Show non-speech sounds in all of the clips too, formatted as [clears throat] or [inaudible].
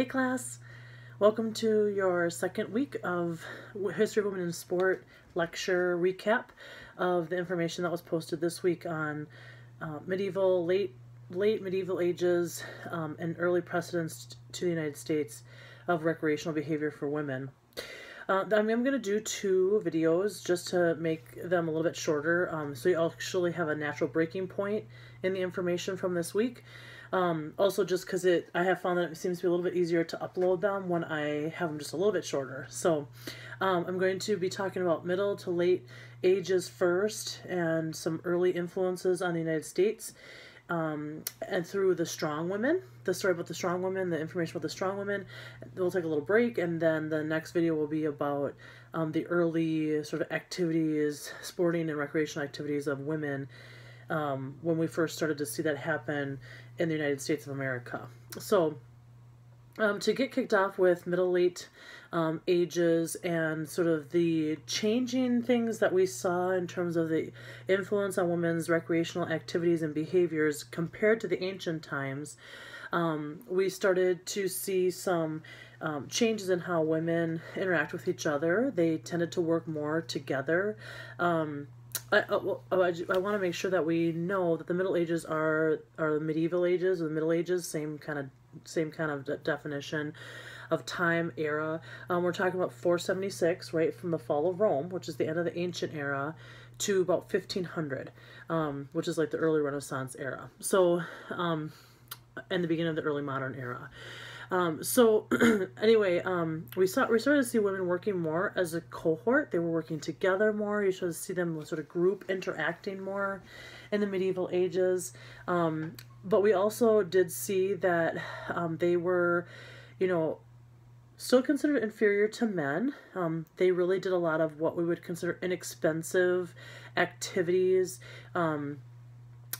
Hey class, welcome to your second week of History of Women in Sport lecture recap of the information that was posted this week on uh, medieval, late late medieval ages um, and early precedents to the United States of recreational behavior for women. Uh, I'm, going to do two videos just to make them a little bit shorter um, so you actually have a natural breaking point in the information from this week. Um, also, just because it, I have found that it seems to be a little bit easier to upload them when I have them just a little bit shorter. So, um, I'm going to be talking about middle to late ages first and some early influences on the United States. Um, and through the strong women, the story about the strong women, the information about the strong women. We'll take a little break, and then the next video will be about um, the early sort of activities, sporting and recreational activities of women um, when we first started to see that happen in the United States of America. So, um, to get kicked off with middle late um, ages and sort of the changing things that we saw in terms of the influence on women's recreational activities and behaviors compared to the ancient times, um, we started to see some um, changes in how women interact with each other. They tended to work more together. Um, I, uh, oh, I, I want to make sure that we know that the Middle Ages are are the medieval ages, or the Middle Ages, same kind of same kind of de definition of time era. Um, we're talking about 476, right from the fall of Rome, which is the end of the ancient era, to about 1500, um, which is like the early Renaissance era. So, um, and the beginning of the early modern era. Um, so [clears throat] anyway, um, we saw we started to see women working more as a cohort. They were working together more. You started to see them sort of group interacting more in the medieval ages. Um, but we also did see that um, they were, you know, still considered inferior to men. Um, they really did a lot of what we would consider inexpensive activities. Um,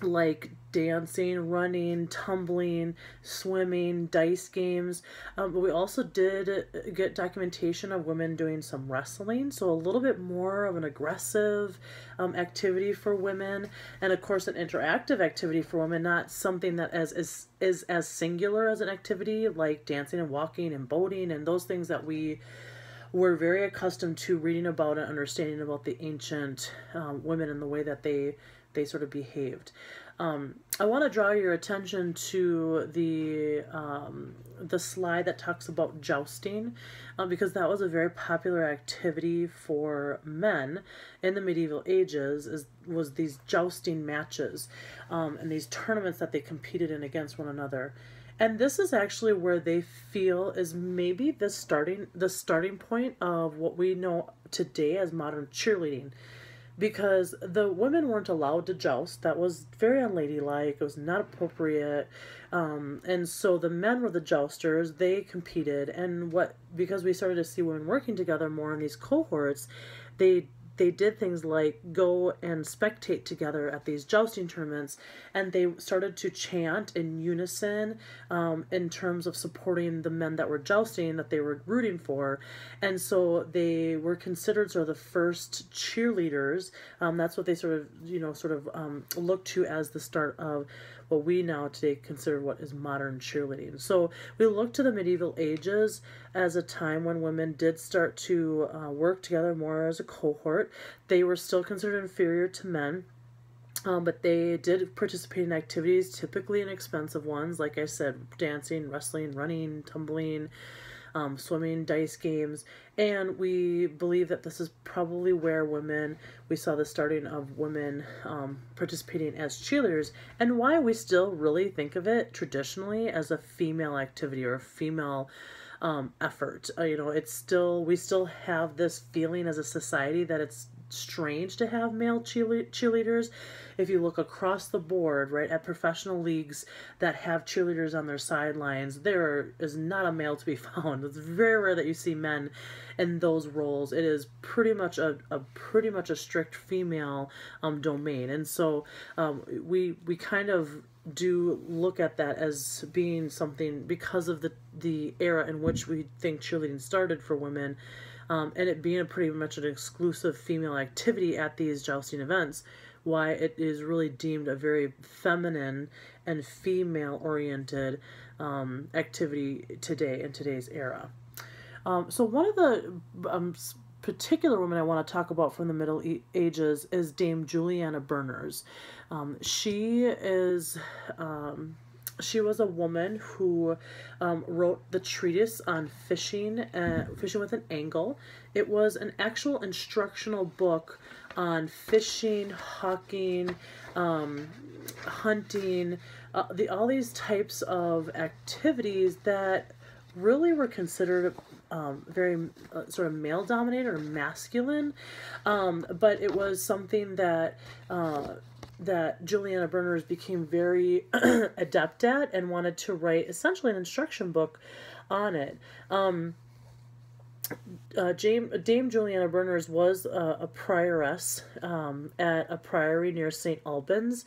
like dancing, running, tumbling, swimming, dice games. Um, but we also did get documentation of women doing some wrestling, so a little bit more of an aggressive um, activity for women, and of course an interactive activity for women, not something that as is is as singular as an activity like dancing and walking and boating and those things that we were very accustomed to reading about and understanding about the ancient um, women and the way that they they sort of behaved. Um, I want to draw your attention to the um, the slide that talks about jousting, uh, because that was a very popular activity for men in the medieval ages. Is was these jousting matches, um, and these tournaments that they competed in against one another. And this is actually where they feel is maybe the starting the starting point of what we know today as modern cheerleading because the women weren't allowed to joust. That was very unladylike. It was not appropriate. Um, and so the men were the jousters. They competed. And what, because we started to see women working together more in these cohorts, they they did things like go and spectate together at these jousting tournaments and they started to chant in unison um, in terms of supporting the men that were jousting that they were rooting for. And so they were considered sort of the first cheerleaders. Um, that's what they sort of you know sort of um, looked to as the start of what we now today consider what is modern cheerleading. So we look to the medieval ages as a time when women did start to uh, work together more as a cohort. They were still considered inferior to men. Um, but they did participate in activities, typically inexpensive ones, like I said, dancing, wrestling, running, tumbling, um, swimming, dice games, and we believe that this is probably where women, we saw the starting of women um, participating as cheerleaders, and why we still really think of it traditionally as a female activity or a female um, effort. Uh, you know, it's still, we still have this feeling as a society that it's strange to have male cheerleaders. If you look across the board, right, at professional leagues that have cheerleaders on their sidelines, there is not a male to be [laughs] found. It's very rare that you see men in those roles. It is pretty much a, a pretty much a strict female um, domain, and so um, we we kind of do look at that as being something because of the the era in which we think cheerleading started for women um, and it being a pretty much an exclusive female activity at these jousting events, why it is really deemed a very feminine and female oriented um, activity today in today's era. Um, so one of the um, particular women I want to talk about from the Middle Ages is Dame Juliana Berners. Um, she is um, she was a woman who um, wrote the treatise on fishing, uh, fishing with an angle. It was an actual instructional book on fishing, hawking, um, hunting, uh, the all these types of activities that really were considered um, very uh, sort of male dominated or masculine, um, but it was something that uh, that Juliana Berners became very [clears throat] adept at and wanted to write essentially an instruction book on it. Um, uh, Dame, Juliana Berners was a, a prioress um, at a priory near St. Albans.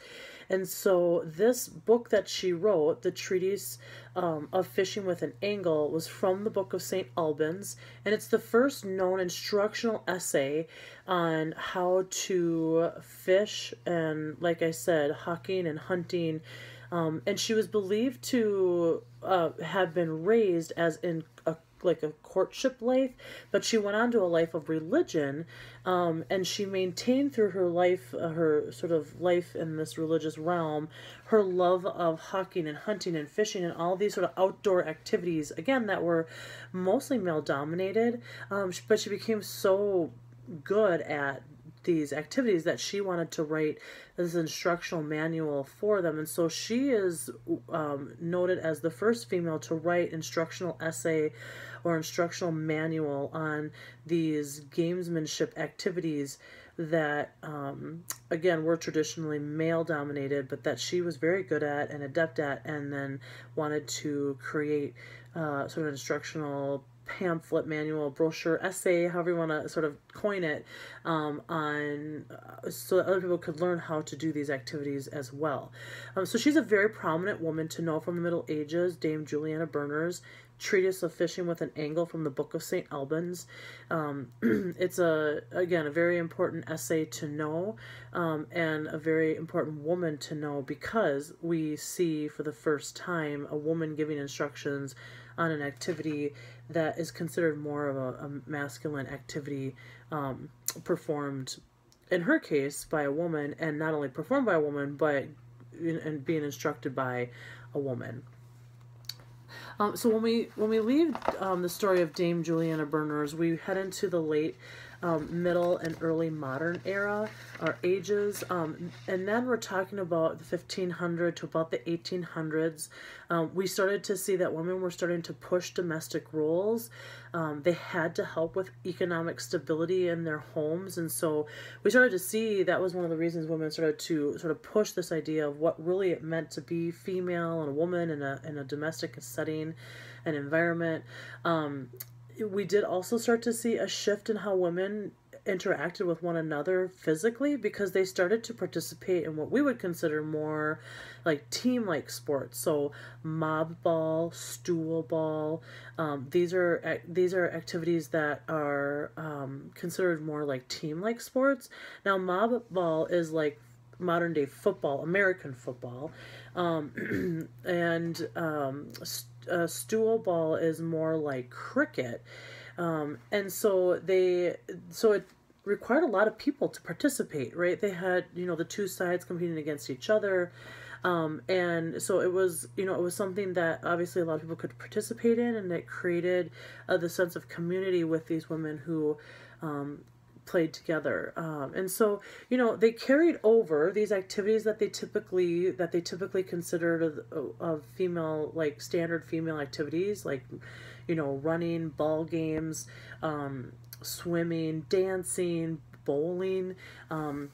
And so, this book that she wrote, the Treatise um, of Fishing with an Angle, was from the Book of St. Albans. And it's the first known instructional essay on how to fish and, like I said, hawking and hunting. Um, and she was believed to uh, have been raised as in like a courtship life, but she went on to a life of religion, um, and she maintained through her life, uh, her sort of life in this religious realm, her love of hawking and hunting and fishing and all these sort of outdoor activities. Again, that were mostly male dominated, um, but she became so good at these activities that she wanted to write this instructional manual for them. And so she is um, noted as the first female to write instructional essay or instructional manual on these gamesmanship activities that um, again were traditionally male dominated but that she was very good at and adept at and then wanted to create uh, sort of instructional pamphlet, manual, brochure, essay, however you want to sort of coin it, um, on uh, so that other people could learn how to do these activities as well. Um, so she's a very prominent woman to know from the Middle Ages, Dame Juliana Berners. Treatise of Fishing with an Angle from the Book of St. Albans. Um, [clears throat] it's a again a very important essay to know, um, and a very important woman to know because we see for the first time a woman giving instructions on an activity that is considered more of a, a masculine activity um, performed in her case by a woman and not only performed by a woman but and being instructed by a woman um, so when we when we leave um, the story of Dame Juliana Berners, we head into the late um, middle and early modern era or ages. Um, and then we're talking about the 1500 to about the 1800s. Um, we started to see that women were starting to push domestic roles. Um, they had to help with economic stability in their homes. And so we started to see that was one of the reasons women started to sort of push this idea of what really it meant to be female and a woman in a, in a domestic setting and environment. Um, we did also start to see a shift in how women interacted with one another physically because they started to participate in what we would consider more like team like sports. So mob ball stool ball um, these are these are activities that are um, considered more like team like sports. Now mob ball is like modern day football american football. Um, [clears throat] and um, uh, stool ball is more like cricket. Um, and so they, so it required a lot of people to participate, right? They had, you know, the two sides competing against each other. Um, and so it was, you know, it was something that obviously a lot of people could participate in, and it created uh, the sense of community with these women who um, played together. Um, and so you know they carried over these activities that they typically that they typically considered of, female like standard female activities like you know running ball games um, swimming dancing bowling. Um,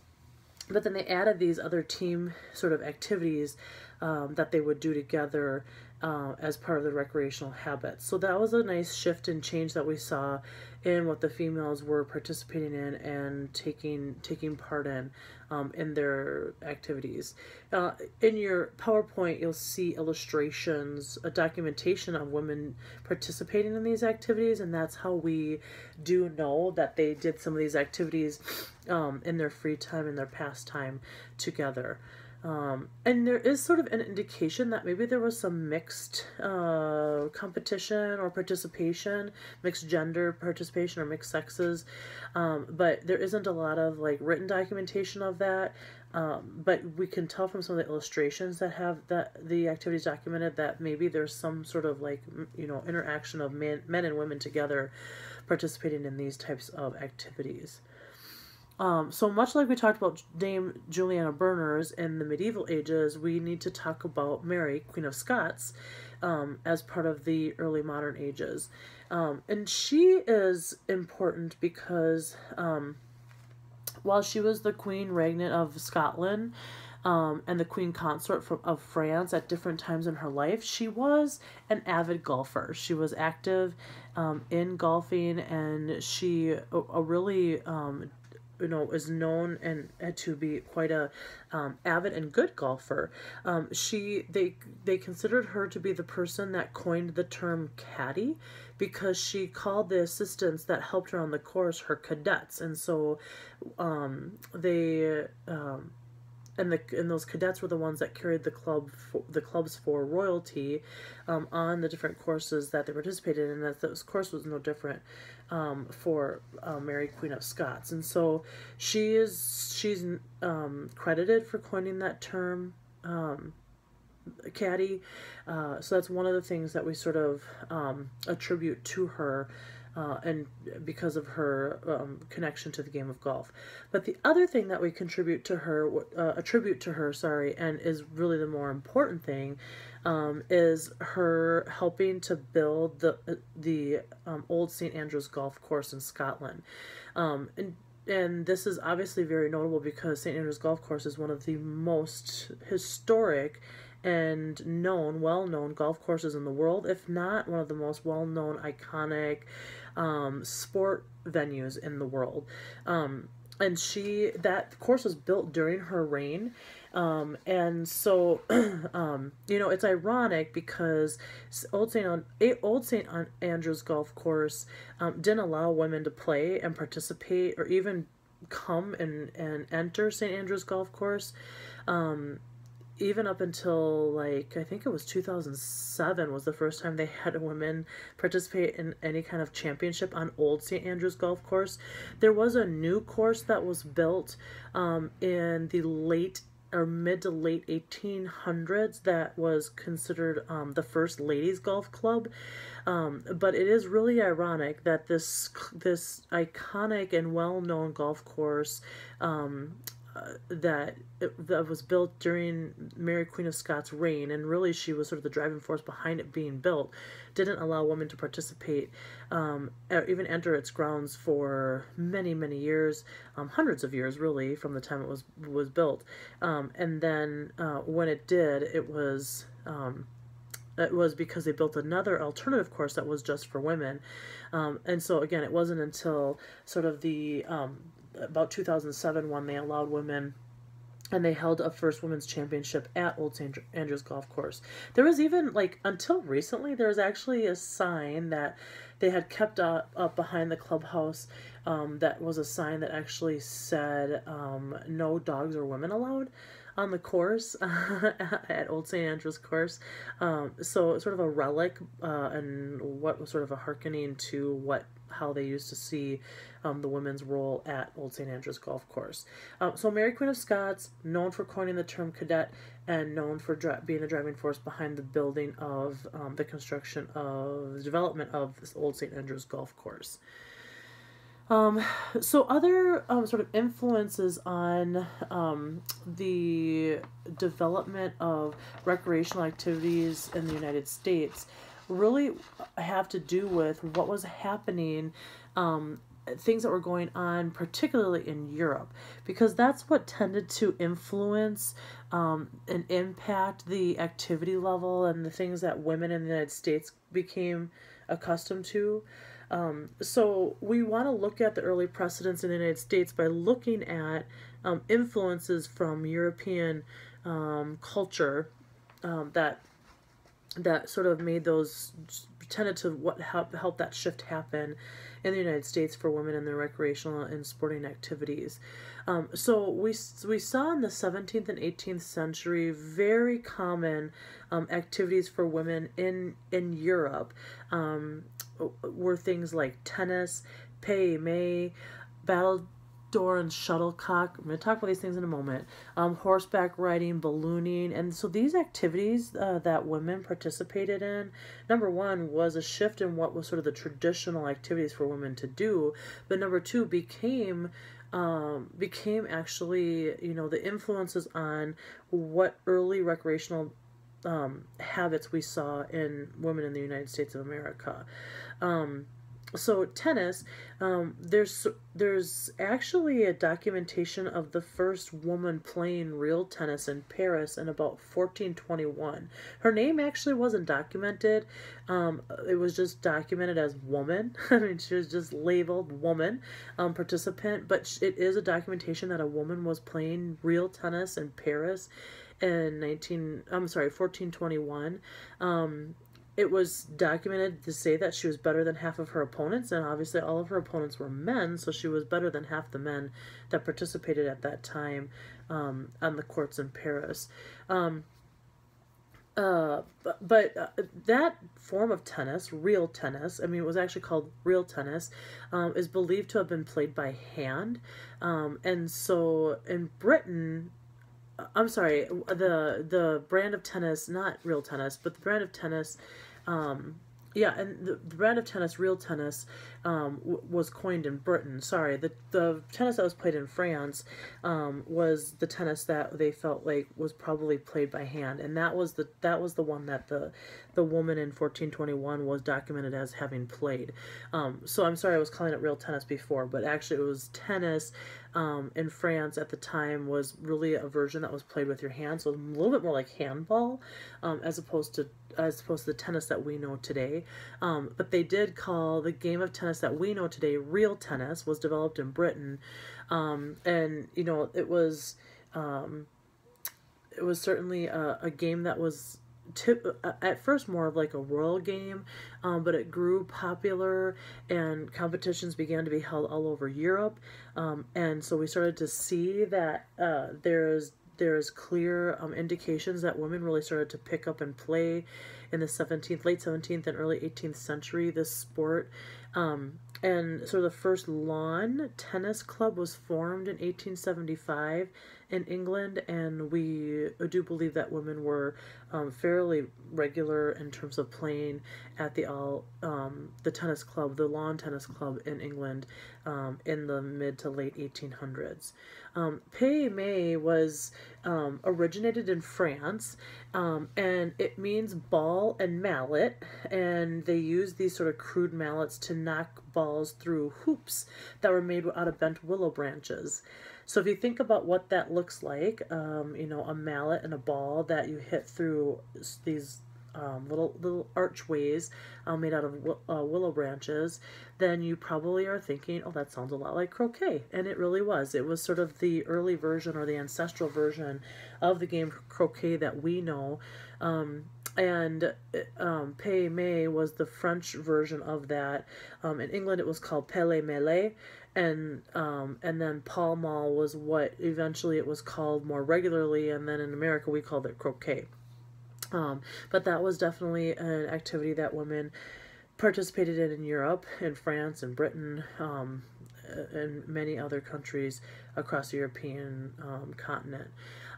but then they added these other team sort of activities um, that they would do together uh, as part of the recreational habits. So that was a nice shift and change that we saw in what the females were participating in and taking taking part in um, in their activities. Uh, in your PowerPoint, you'll see illustrations, a documentation of women participating in these activities, and that's how we do know that they did some of these activities um, in their free time and their pastime together. Um, and there is sort of an indication that maybe there was some mixed uh, competition or participation, mixed gender participation or mixed sexes, um, but there isn't a lot of like written documentation of that. Um, but we can tell from some of the illustrations that have that the activities documented that maybe there's some sort of like you know interaction of men, men and women together participating in these types of activities. Um, so much like we talked about Dame Juliana Berners in the medieval ages, we need to talk about Mary, Queen of Scots, um, as part of the early modern ages. Um, and she is important because um, while she was the Queen Regnant of Scotland, um, and the queen consort from, of France at different times in her life, she was an avid golfer. She was active um, in golfing, and she a, a really you know is known and, to be quite a um, avid and good golfer. Um, she they they considered her to be the person that coined the term caddy because she called the assistants that helped her on the course her cadets, and so um, they um, and the and those cadets were the ones that carried the club for, the clubs for royalty um, on the different courses that they participated in. And this course was no different um, for uh, Mary Queen of Scots, and so she is she's um, credited for coining that term. Um, caddy uh, so that's one of the things that we sort of um, attribute to her uh, and because of her um, connection to the game of golf. But the other thing that we contribute to her, uh, attribute to her, sorry, and is really the more important thing, um, is her helping to build the the um, old St Andrews Golf Course in Scotland, um, and and this is obviously very notable because St Andrews Golf Course is one of the most historic and known, well known golf courses in the world, if not one of the most well known, iconic um, sport venues in the world. Um, and she, that course was built during her reign. Um, and so, [clears throat] um, you know, it's ironic because Old St. Old St. Andrews Golf Course um, didn't allow women to play and participate or even come and, and enter St. Andrews Golf Course. Um, even up until like I think it was 2007 was the first time they had [laughs] women participate in any kind of championship on Old St. Andrews Golf Course. There was a new course that was built um, in the late or mid to late 1800s that was considered um, the first ladies golf club um, but it is really ironic that this this iconic and well-known golf course um, that it, that was built during Mary Queen of Scots' reign, and really she was sort of the driving force behind it being built, didn't allow women to participate um, or even enter its grounds for many, many years, um, hundreds of years really, from the time it was was built. Um, and then uh, when it did, it was um, it was because they built another alternative course that was just for women. Um, and so again, it wasn't until sort of the um, about 2007 when they allowed women and they held a first women's championship at Old St. Andrews Golf Course. There was even like until recently there was actually a sign that they had kept up, up behind the clubhouse um, that was a sign that actually said um, no dogs or women allowed on the course [laughs] at Old St. Andrews course. Um, so sort of a relic uh, and what was sort of a hearkening to what how they used to see um, the women's role at Old St. Andrews Golf Course. Um, so Mary Queen of Scots, known for coining the term cadet and known for being the driving force behind the building of um, the construction of the development of this Old St. Andrews Golf Course. Um, so other um, sort of influences on um, the development of recreational activities in the United States really have to do with what was happening um, things that were going on, particularly in Europe, because that's what tended to influence um, and impact the activity level and the things that women in the United States became accustomed to. Um, so we want to look at the early precedents in the United States by looking at um, influences from European um, culture um, that that sort of made those tended to what help help that shift happen in the United States for women in their recreational and sporting activities. Um, so we we saw in the 17th and 18th century very common um, activities for women in in Europe um, were things like tennis, pédé, battle door and shuttlecock. I'm going to talk about these things in a moment. Um, horseback riding, ballooning, and so these activities uh, that women participated in, number one, was a shift in what was sort of the traditional activities for women to do, but number two became um, became actually you know the influences on what early recreational um, habits we saw in women in the United States of America. Um, so tennis um, there's there's actually a documentation of the first woman playing real tennis in paris in about 1421 her name actually wasn't documented um, it was just documented as woman. [laughs] I mean she was just labeled woman um, participant but it is a documentation that a woman was playing real tennis in paris in 19 i'm sorry 1421 um, it was documented to say that she was better than half of her opponents, and obviously all of her opponents were men, so she was better than half the men that participated at that time um, on the courts in Paris. Um, uh, but, uh, that form of tennis, real tennis, I mean, it was actually called real tennis, um, is believed to have been played by hand. Um, and so in Britain, I'm sorry, the the brand of tennis, not real tennis, but the brand of tennis um, yeah, and the, the brand of tennis, real tennis, um, was coined in Britain. Sorry, the the tennis that was played in France um, was the tennis that they felt like was probably played by hand, and that was the that was the one that the the woman in 1421 was documented as having played. Um, so I'm sorry, I was calling it real tennis before, but actually it was tennis um, in France at the time was really a version that was played with your hands, so a little bit more like handball, um, as opposed to as opposed to the tennis that we know today. Um, but they did call the game of tennis that we know today real tennis. Was developed in Britain, um, and you know it was um, it was certainly a, a game that was at first more of like a royal game, um, but it grew popular and competitions began to be held all over Europe. Um, and so we started to see that uh, there's there's clear um, indications that women really started to pick up and play in the 17th, late 17th, and early 18th century this sport. Um, and so the first lawn tennis club was formed in 1875 in England, and we do believe that women were um, fairly regular in terms of playing at the all um, the tennis club, the lawn tennis club in England, um, in the mid to late 1800s. Um, Pédé was um, originated in France, um, and it means ball and mallet, and they used these sort of crude mallets to knock balls through hoops that were made out of bent willow branches. So if you think about what that looks like, um, you know, a mallet and a ball that you hit through these um, little little archways uh, made out of uh, willow branches, then you probably are thinking, oh, that sounds a lot like croquet. And it really was. It was sort of the early version or the ancestral version of the game croquet that we know. Um, and um, Pédé was the French version of that. Um, in England, it was called Pele Mele, and um, and then Pall Mall was what eventually it was called more regularly, and then in America we called it croquet. Um, but that was definitely an activity that women participated in in Europe, in France, in Britain, um, and many other countries across the European um, continent.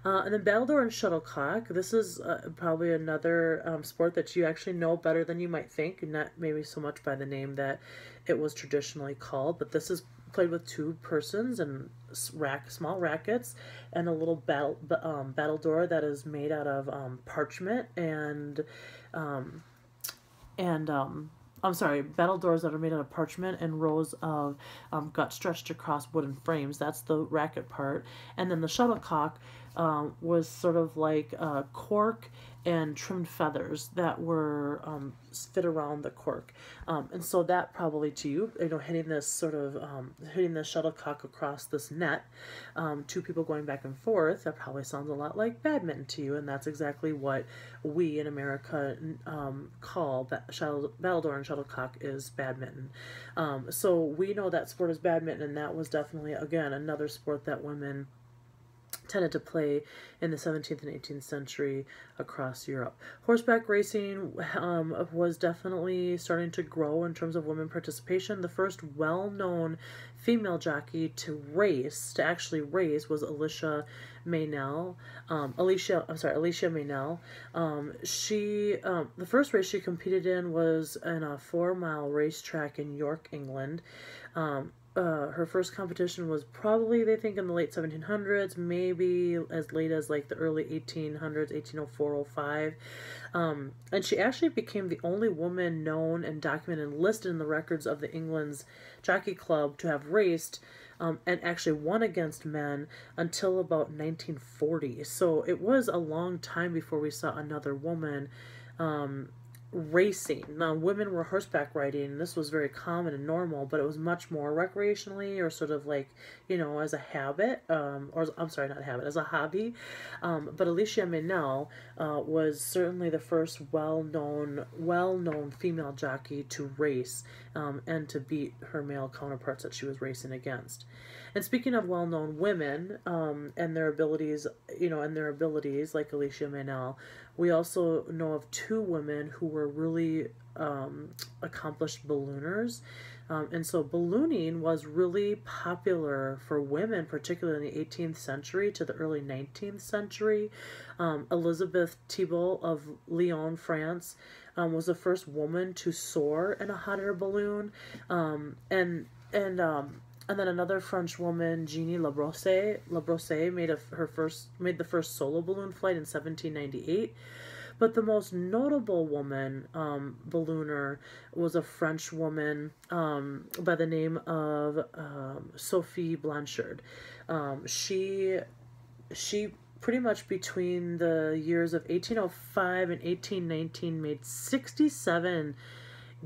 Uh, and then battledore and shuttlecock. This is uh, probably another um, sport that you actually know better than you might think, not maybe so much by the name that it was traditionally called. But this is played with two persons and rack small rackets and a little battle um, battledore that is made out of um, parchment and um, and um, I'm sorry, battledores that are made out of parchment and rows of um, gut stretched across wooden frames. That's the racket part. And then the shuttlecock um, was sort of like uh, cork and trimmed feathers that were um, fit around the cork. Um, and so that probably to you, you know, hitting this sort of, um, hitting the shuttlecock across this net, um, two people going back and forth, that probably sounds a lot like badminton to you. And that's exactly what we in America um, call ba- shuttle, battledore and shuttlecock is badminton. Um, so we know that sport is badminton and that was definitely, again, another sport that women tended to play in the 17th and 18th century across Europe. Horseback racing um, was definitely starting to grow in terms of women participation. The first well known female jockey to race, to actually race, was Alicia Meynell. Um, Alicia, I'm sorry, Alicia Meynell. Um, she, um, the first race she competed in was in a four mile racetrack in York, England. Um, uh, her first competition was probably they think in the late 1700s maybe as late as like the early 1800s 1804 05 um, and she actually became the only woman known and documented and listed in the records of the england's jockey club to have raced um, and actually won against men until about 1940 so it was a long time before we saw another woman um, racing. Now, women were horseback riding, this was very common and normal, but it was much more recreationally or sort of like, you know, as a habit, um, or I'm sorry, not habit, as a hobby. Um, but Alicia Meynell uh, was certainly the first well-known, well-known female jockey to race um, and to beat her male counterparts that she was racing against. And speaking of well-known women um, and their abilities, you know, and their abilities like Alicia Meynell, we also know of two women who were really um, accomplished ballooners. Um, and so ballooning was really popular for women, particularly in the 18th century to the early 19th century. Um, Elizabeth Thibault of Lyon, France, um, was the first woman to soar in a hot air balloon. Um, and and um, and then another French woman, Jeannie Labrosse, Labrosse made a, her first made the first solo balloon flight in 1798. But the most notable woman um, ballooner was a French woman um, by the name of um, Sophie Blanchard. Um, she she pretty much between the years of 1805 and 1819 made 67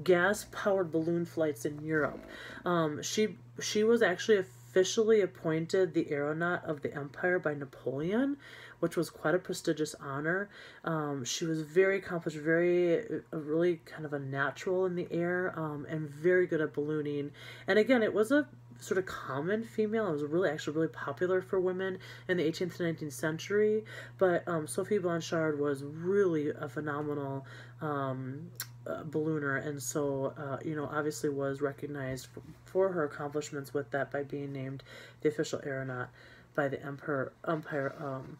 gas powered balloon flights in Europe. Um, she she was actually officially appointed the aeronaut of the empire by Napoleon, which was quite a prestigious honor. Um, she was very accomplished, very really kind of a natural in the air, um, and very good at ballooning. And again, it was a sort of common female. It was really actually really popular for women in the 18th and 19th century. But um, Sophie Blanchard was really a phenomenal um, uh, ballooner, and so uh, you know obviously was recognized for, her accomplishments with that by being named the official aeronaut by the emperor umpire um,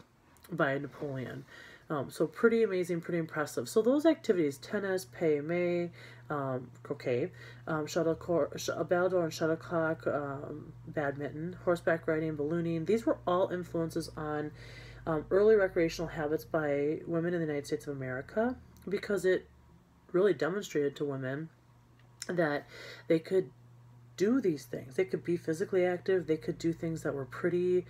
by Napoleon. Um, so pretty amazing, pretty impressive. So those activities: tennis, PMA, um, croquet, um, shuttlecock, sh- battledore and shuttlecock, um, badminton, horseback riding, ballooning. These were all influences on um, early recreational habits by women in the United States of America because it really demonstrated to women that they could do these things. They could be physically active. They could do things that were pretty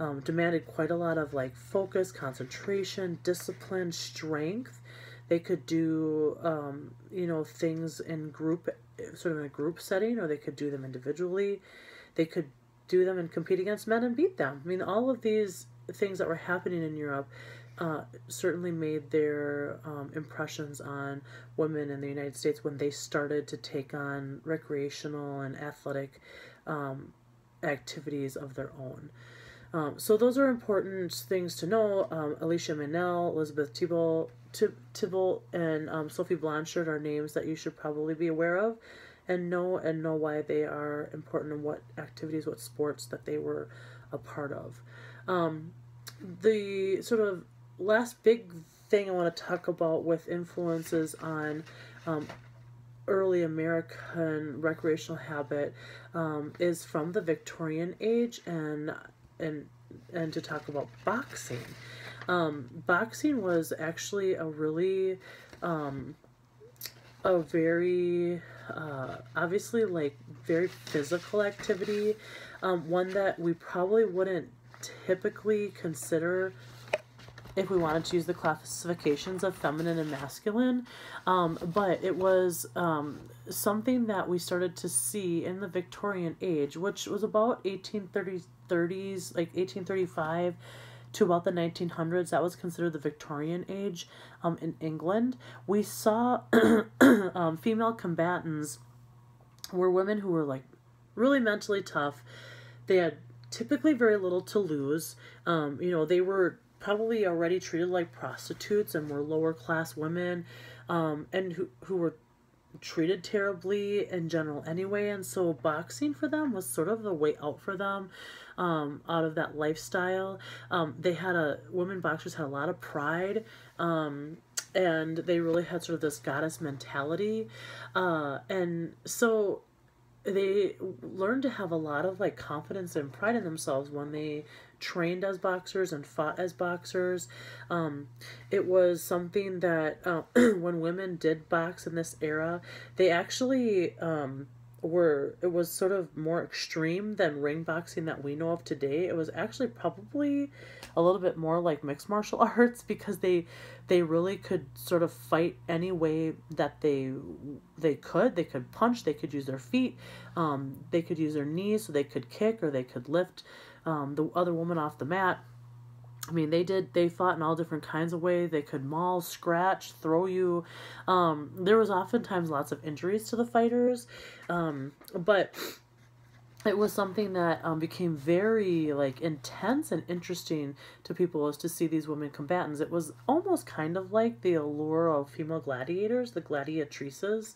um, demanded quite a lot of like focus, concentration, discipline, strength. They could do um, you know things in group, sort of in a group setting, or they could do them individually. They could do them and compete against men and beat them. I mean, all of these things that were happening in Europe uh, certainly made their um, impressions on women in the United States when they started to take on recreational and athletic um, activities of their own. Um, so those are important things to know. Um, Alicia Meynell, Elizabeth Thibault, Thibault, and um, Sophie Blanchard are names that you should probably be aware of, and know and know why they are important and what activities, what sports that they were a part of. Um, the sort of last big thing I want to talk about with influences on um, early American recreational habit um, is from the Victorian age and and and to talk about boxing. Um, boxing was actually a really um, a very uh, obviously like very physical activity, um, one that we probably wouldn't typically consider if we wanted to use the classifications of feminine and masculine. Um, but it was um, something that we started to see in the Victorian age, which was about 1830s, 30s, like 1835 to about the 1900s. That was considered the Victorian age um, in England. We saw [clears throat] um, female combatants were women who were like really mentally tough. They had typically very little to lose. Um, you know, they were probably already treated like prostitutes and were lower class women um, and who, who were treated terribly in general anyway and so boxing for them was sort of the way out for them um, out of that lifestyle. Um, they had a women boxers had a lot of pride um, and they really had sort of this goddess mentality uh, and so they learned to have a lot of like confidence and pride in themselves when they trained as boxers and fought as boxers. Um, it was something that uh, [clears throat] when women did box in this era, they actually um, were, it was sort of more extreme than ring boxing that we know of today. It was actually probably a little bit more like mixed [laughs] martial arts because they they really could sort of fight any way that they they could. They could punch, they could use their feet, um, they could use their knees, so they could kick or they could lift um, the other woman off the mat. I mean, they did, they fought in all different kinds of ways. They could maul, scratch, throw you. Um, there was oftentimes lots of injuries to the fighters. Um, but it was something that um, became very like intense and interesting to people was to see these women combatants. It was almost kind of like the allure of female gladiators, the gladiatrices,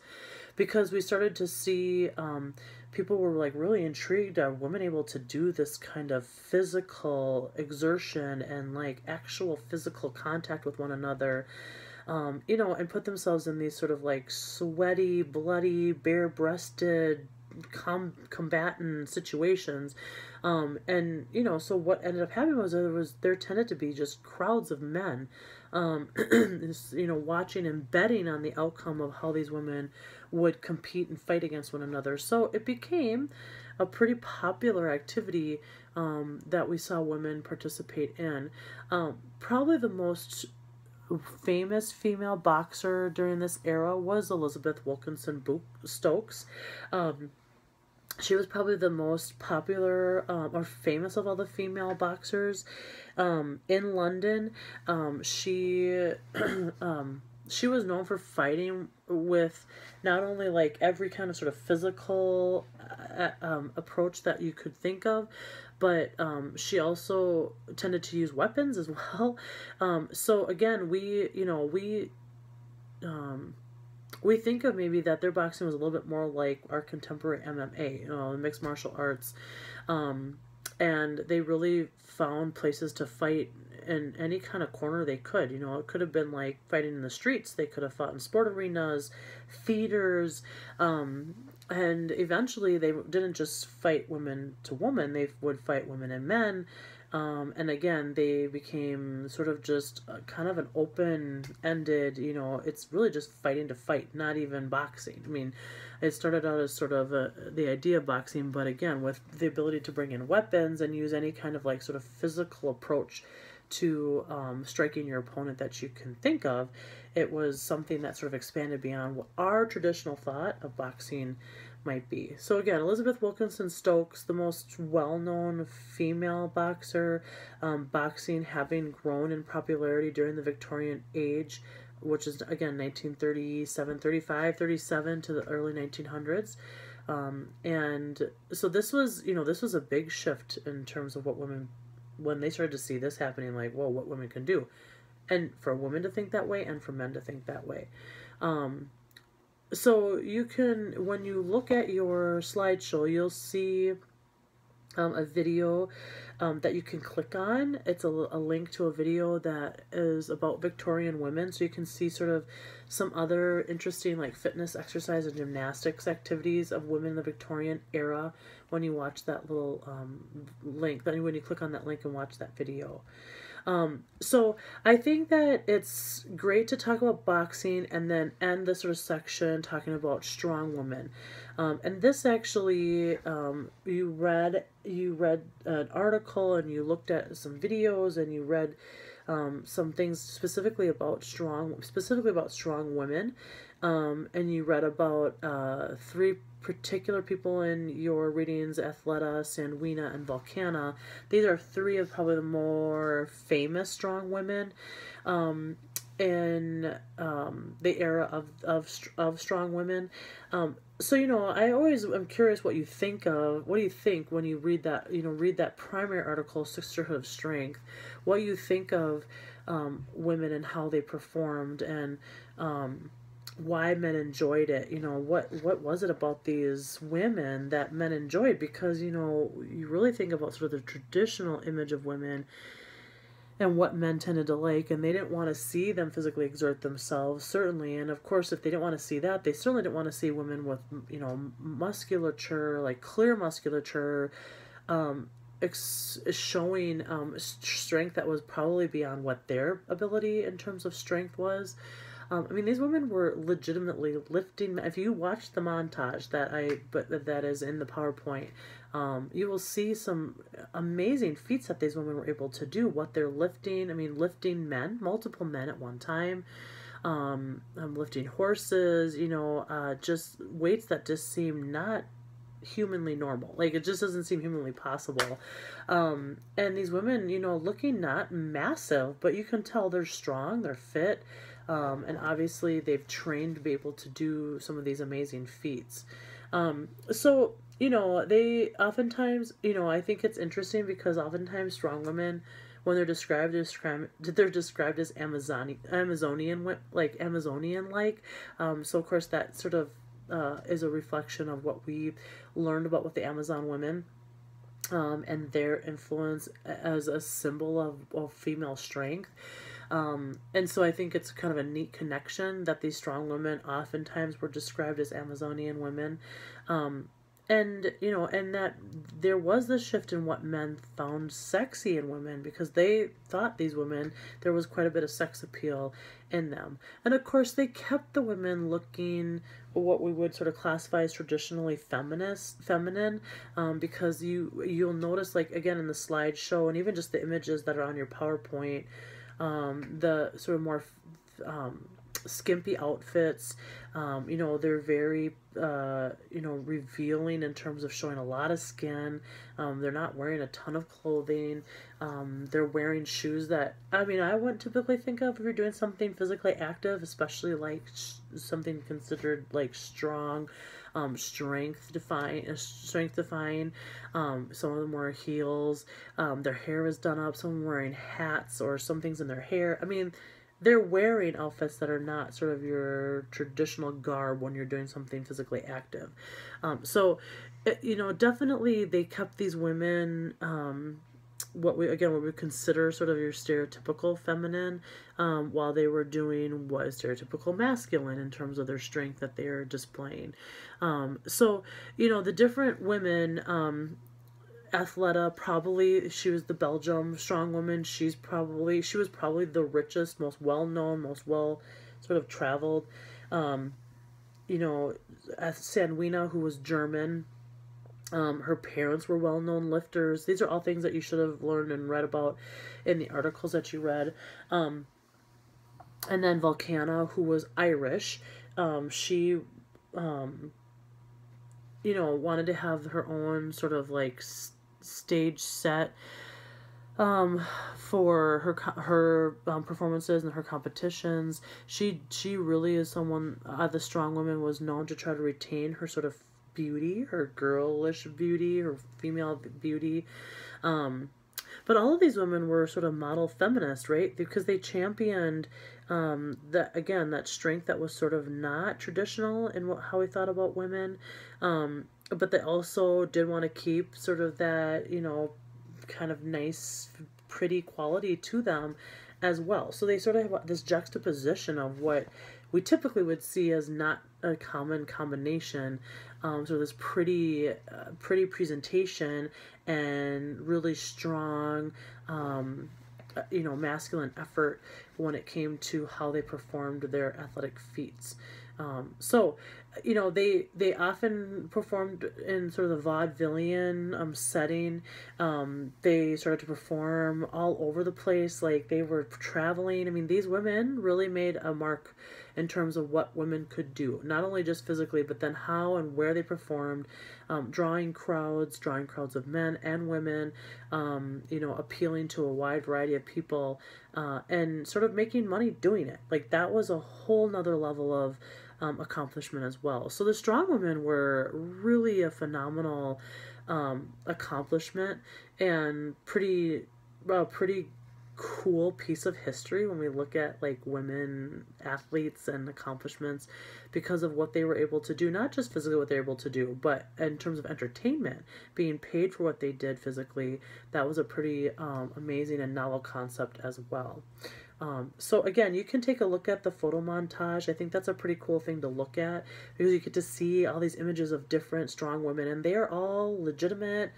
because we started to see um, people were like really intrigued are women able to do this kind of physical exertion and like actual physical contact with one another um, you know and put themselves in these sort of like sweaty bloody bare-breasted com- combatant situations. Um, and you know so what ended up happening was there was there tended to be just crowds of men um, [clears throat] you know watching and betting on the outcome of how these women would compete and fight against one another. So it became a pretty popular activity um, that we saw women participate in. Um, probably the most famous female boxer during this era was Elizabeth Wilkinson Stokes. Um, she was probably the most popular um, or famous of all the female boxers um, in London. Um, she [clears throat] um, she was known for fighting with not only like every kind of sort of physical uh, um, approach that you could think of, but um, she also tended to use weapons as [laughs] well. Um, so again, we you know we um, we think of maybe that their boxing was a little bit more like our contemporary MMA, you know, mixed martial arts, um, and they really found places to fight in any kind of corner they could. You know, it could have been like fighting in the streets. They could have fought in sport arenas, theaters, um, and eventually they didn't just fight women to women. They would fight women and men. Um, and again, they became sort of just kind of an open-ended. You know, it's really just fighting to fight, not even boxing. I mean, it started out as sort of a, the idea of boxing, but again, with the ability to bring in weapons and use any kind of like sort of physical approach to um, striking your opponent that you can think of. It was something that sort of expanded beyond what our traditional thought of boxing might be. So again, Elizabeth Wilkinson Stokes, the most well-known female boxer, um, boxing having grown in popularity during the Victorian age, which is again 1937, 35, 37 to the early 1900s. Um, and so this was, you know, this was a big shift in terms of what women when they started to see this happening, like, whoa, what women can do. And for women to think that way and for men to think that way. Um, so you can, when you look at your slideshow, you'll see um, a video um, that you can click on. It's a, a link to a video that is about Victorian women. So you can see sort of some other interesting like fitness, exercise, and gymnastics activities of women in the Victorian era when you watch that little um, link, then when you click on that link and watch that video. Um, so I think that it's great to talk about boxing and then end the sort of section talking about strong women. Um, and this actually, um, you read you read an article and you looked at some videos and you read um, some things specifically about strong, specifically about strong women, um, and you read about uh, three particular people in your readings Athleta, Sandwina, and Vulcana. These are three of probably the more famous strong women. Um, in um, the era of, of of strong women. Um, so you know, I always am curious what you think of. What do you think when you read that? You know, read that primary article, Sisterhood of Strength. What you think of um, women and how they performed and um, why men enjoyed it. You know, what what was it about these women that men enjoyed? Because you know, you really think about sort of the traditional image of women and what men tended to like and they didn't want to see them physically exert themselves certainly and of course if they didn't want to see that they certainly didn't want to see women with you know musculature like clear musculature um, ex- showing um, strength that was probably beyond what their ability in terms of strength was um, I mean, these women were legitimately lifting. If you watch the montage that I, but that is in the PowerPoint, um, you will see some amazing feats that these women were able to do. What they're lifting. I mean, lifting men, multiple men at one time. Um, um lifting horses. You know, uh, just weights that just seem not humanly normal. Like it just doesn't seem humanly possible. Um, and these women, you know, looking not massive, but you can tell they're strong, they're fit. Um, and obviously, they've trained to be able to do some of these amazing feats. Um, so, you know, they oftentimes, you know, I think it's interesting because oftentimes strong women, when they're described, described they're described as Amazonian, Amazonian, like Amazonian like. Um, so, of course, that sort of uh, is a reflection of what we learned about with the Amazon women. Um, and their influence as a symbol of, of female strength. Um, and so I think it's kind of a neat connection that these strong women oftentimes were described as Amazonian women. Um, and you know and that there was this shift in what men found sexy in women because they thought these women there was quite a bit of sex appeal in them. And of course they kept the women looking what we would sort of classify as traditionally feminist feminine um, because you you'll notice like again in the slideshow and even just the images that are on your powerpoint um, the sort of more um, skimpy outfits. Um, you know, they're very, uh, you know, revealing in terms of showing a lot of skin. Um, they're not wearing a ton of clothing. Um, they're wearing shoes that, I mean, I wouldn't typically think of if you're doing something physically active, especially like something considered like strong. Um, strength uh, strength define um, some of them wear heels um, their hair is done up some wearing hats or some things in their hair i mean they're wearing outfits that are not sort of your traditional garb when you're doing something physically active. Um, so, it, you know, definitely they kept these women, um, what we again what we consider sort of your stereotypical feminine, um, while they were doing what is stereotypical masculine in terms of their strength that they are displaying. Um, so, you know, the different women um, Athleta probably she was the Belgium strong woman. She's probably she was probably the richest, most well known, most well sort of traveled. Um, you know, Sandwina, who was German. Um, her parents were well known lifters. These are all things that you should have learned and read about in the articles that you read. Um, and then Vulcana, who was Irish, um, she, um, you know, wanted to have her own sort of like stage set um, for her her um, performances and her competitions. She she really is someone. Uh, the strong woman was known to try to retain her sort of beauty, her girlish beauty, her female beauty. Um, but all of these women were sort of model feminist, right? Because they championed um, that again that strength that was sort of not traditional in what, how we thought about women. Um, but they also did want to keep sort of that, you know, kind of nice, pretty quality to them as well. So they sort of have this juxtaposition of what we typically would see as not a common combination. Um, so this pretty, uh, pretty presentation and really strong, um, uh, you know, masculine effort when it came to how they performed their athletic feats. Um, so you know they they often performed in sort of the vaudevillian um, setting. Um, they started to perform all over the place like they were traveling. I mean these women really made a mark in terms of what women could do not only just physically but then how and where they performed um, drawing crowds drawing crowds of men and women um, you know appealing to a wide variety of people uh, and sort of making money doing it. Like that was a whole nother level of um, accomplishment as well. So the strong women were really a phenomenal um, accomplishment and pretty, well, pretty cool piece of history when we look at like women athletes and accomplishments because of what they were able to do not just physically what they were able to do but in terms of entertainment being paid for what they did physically that was a pretty um, amazing and novel concept as well um, so again, you can take a look at the photo montage. I think that's a pretty cool thing to look at because you get to see all these images of different strong women, and they are all legitimate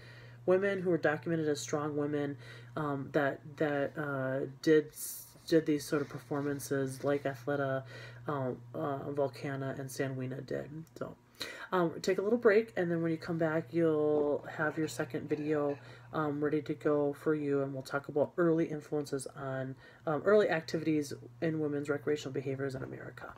women who are documented as strong women um, that that uh, did did these sort of performances like Athleta, um, uh, Vulcana, and Sandrina did. So. Um, take a little break, and then when you come back, you'll have your second video um, ready to go for you, and we'll talk about early influences on um, early activities in women's recreational behaviors in America.